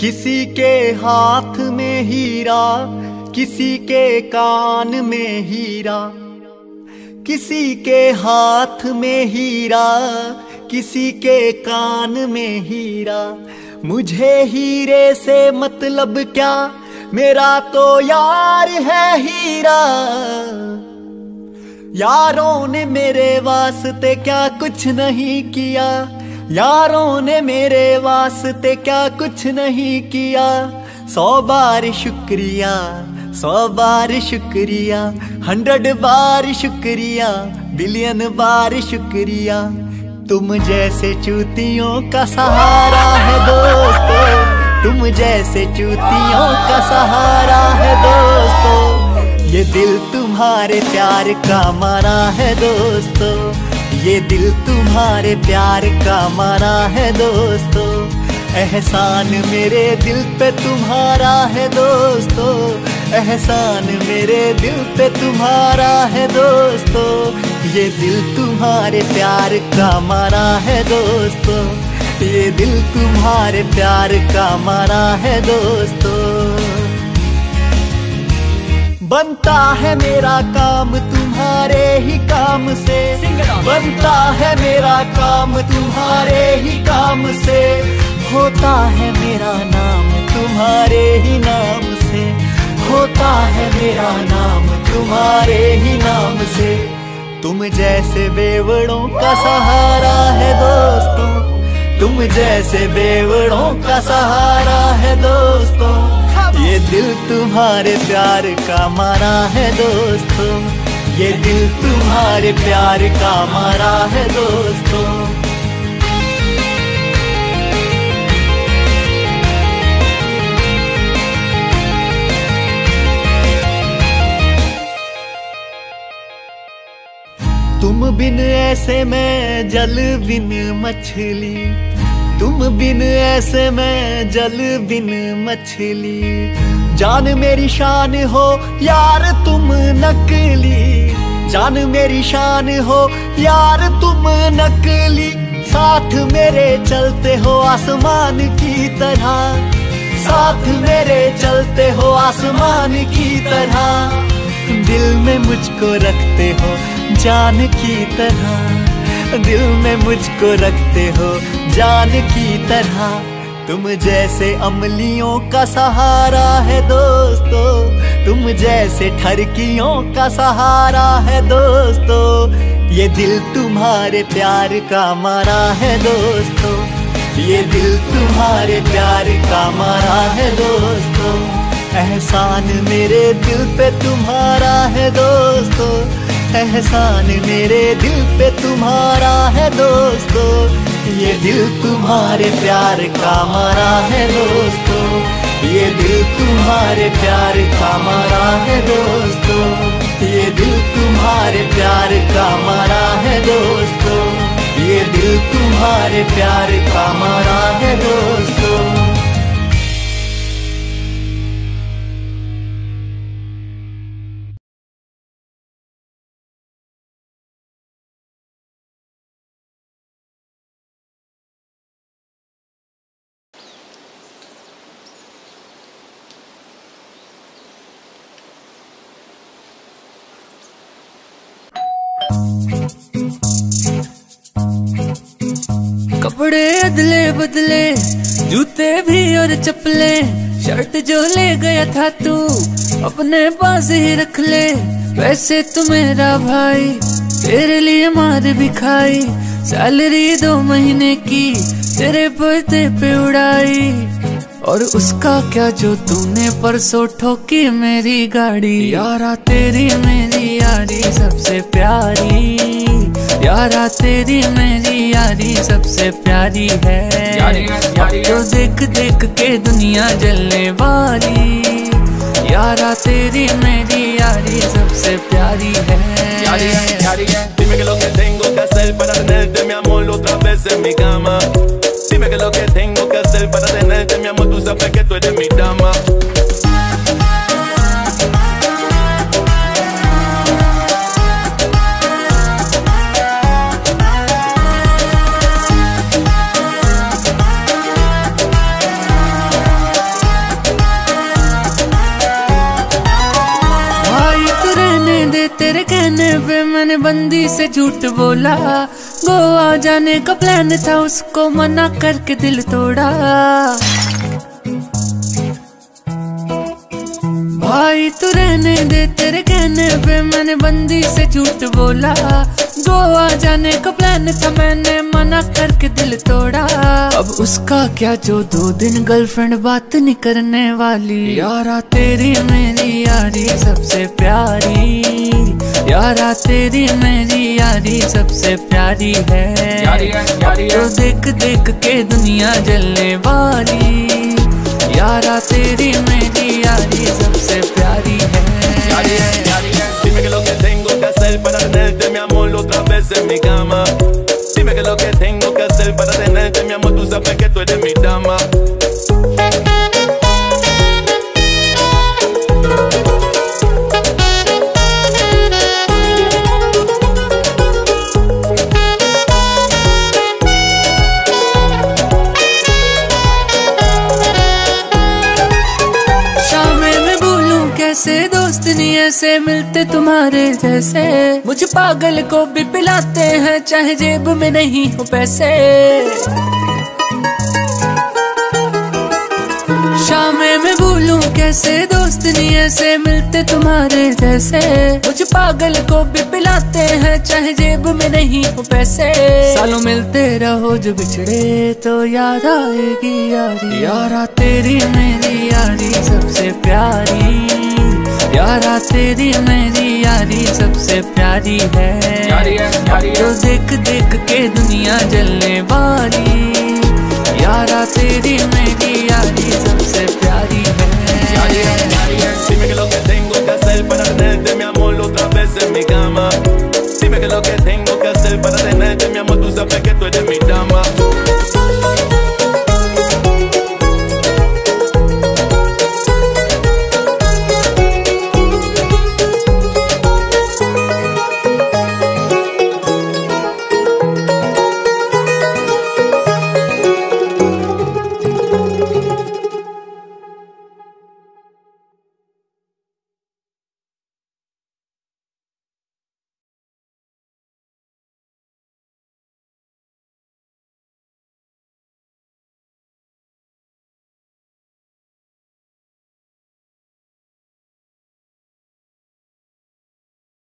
किसी के हाथ में हीरा, किसी के कान में हीरा, किसी के हाथ में हीरा, किसी के कान में हीरा। मुझे हीरे से मतलब क्या? मेरा तो यार है हीरा। यारों ने मेरे वास्ते क्या कुछ नहीं किया? यारों ने मेरे वास्ते क्या कुछ नहीं किया? सौ बार शुक्रिया, सौ बार शुक्रिया, हंड्रेड बार शुक्रिया, बिलियन बार शुक्रिया। तुम जैसे चूतियों का सहारा है दोस्तों, तुम जैसे चूतियों का सहारा है दोस्तों। ये दिल तुम्हारे प्यार का मारा है दोस्तों। ये दिल तुम्हारे प्यार का मारा है दोस्तों। एहसान मेरे दिल पे तुम्हारा है दोस्तों। एहसान मेरे दिल पे तुम्हारा है दोस्तों। ये दिल तुम्हारे प्यार का मारा है दोस्तों। ये दिल तुम्हारे प्यार का मारा है दोस्तों। बनता है मेरा काम तुम्हारे ही काम से बनता है मेरा काम तुम्हारे ही काम से होता है मेरा नाम तुम्हारे ही नाम से होता है मेरा नाम तुम्हारे ही नाम से। तुम जैसे बेवड़ों का सहारा है दोस्तों तुम जैसे बेवड़ों का सहारा है दोस्तों। ये दिल तुम्हारे प्यार का मारा है दोस्तों। ये दिल तुम्हारे प्यार का मारा है दोस्तों। तुम बिन ऐसे में जल बिन मछली। तुम बिन ऐसे में जल बिन मछली। जान मेरी शान हो, यार तुम नकली। जान मेरी शान हो, यार तुम नकली। साथ मेरे चलते हो आसमान की तरह। साथ मेरे चलते हो आसमान की तरह। दिल में मुझको रखते हो जान की तरह। दिल में मुझको रखते हो जान की तरह। तुम जैसे अमलियों का सहारा है दोस्तों। तुम जैसे ठरकियों का सहारा है दोस्तों। ये दिल तुम्हारे प्यार का मारा है दोस्तों। ये दिल तुम्हारे प्यार का मारा है दोस्तों। एहसान मेरे दिल पे तुम्हारा है दोस्तों। एहसान मेरे दिल पे तुम्हारा है दोस्तों। ये दिल तुम्हारे प्यार का मारा है दोस्तों। ये दिल तुम्हारे प्यार का मारा है दोस्तों। ये दिल तुम्हारे प्यार का मारा है दोस्तों। ये दिल तुम्हारे प्यार का मारा है दोस्तों। कपड़े अदले बदले, जूते भी और चप्पले, शर्ट जो ले गया था तू, अपने पास ही रख ले। वैसे तू मेरा भाई तेरे लिए मार भी खाई, सैलरी दो महीने की तेरे बर्थडे पे उड़ाई। और उसका क्या जो तूने परसों ठोकी मेरी गाड़ी? यारा तेरी मेरी यारी सबसे प्यारी। यारा तेरी मेरी यारी सबसे प्यारी है। जो तो देख देख के दुनिया जलने वाली। यारा तेरी मेरी यारी सबसे प्यारी है। बंदी से झूठ बोला। गोवा जाने का प्लान था, उसको मना करके दिल तोड़ा। भाई तू रहने दे, तेरे कहने पे मैंने बंदी से झूठ बोला। गोवा जाने का प्लान था मैंने मना करके दिल तोड़ा। अब उसका क्या जो दो दिन गर्लफ्रेंड बात नहीं करने वाली। यारा तेरी मेरी यारी सबसे प्यारी। यारा तेरी मेरी यारी सबसे प्यारी है। यारी है, यारी है। तो देख देख के दुनिया जलने वाली। यारा तेरी मेरी यारी सबसे प्यारी है। Yari, yari, para tenerte, mi amor, otra vez en mi cama. Dime que lo que tengo que hacer para tenerte, mi amor, tú sabes que tú eres ऐसे मिलते तुम्हारे जैसे। मुझे पागल को भी पिलाते हैं, चाहे जेब में नहीं हो पैसे। शाम में कैसे दोस्त नहीं, ऐसे मिलते तुम्हारे जैसे। मुझे पागल को भी पिलाते हैं, चाहे जेब में नहीं हो पैसे। सालों मिलते रहो जो बिछड़े तो याद आएगी यारी। यारा तेरी मेरी यारी, सबसे प्यारी। यारा तेरी मेरी यारी सबसे प्यारी है यारी है, यारी है। तो देख देख के दुनिया जलने वाली यारा तेरी मेरी यारी सबसे प्यारी है Yari, yari, yari. Dime que lo que tengo que hacer para tenerte, mi amor, otra vez en mi cama. Dime que lo que tengo que hacer para tenerte, mi amor, tú sabes que tú eres mi dama.